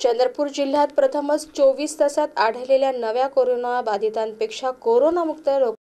चंद्रपूर जिल्ह्यात प्रथमच चोवीस तासात आढळलेल्या नव्या कोरोना बाधितांपेक्षा कोरोनामुक्त लोक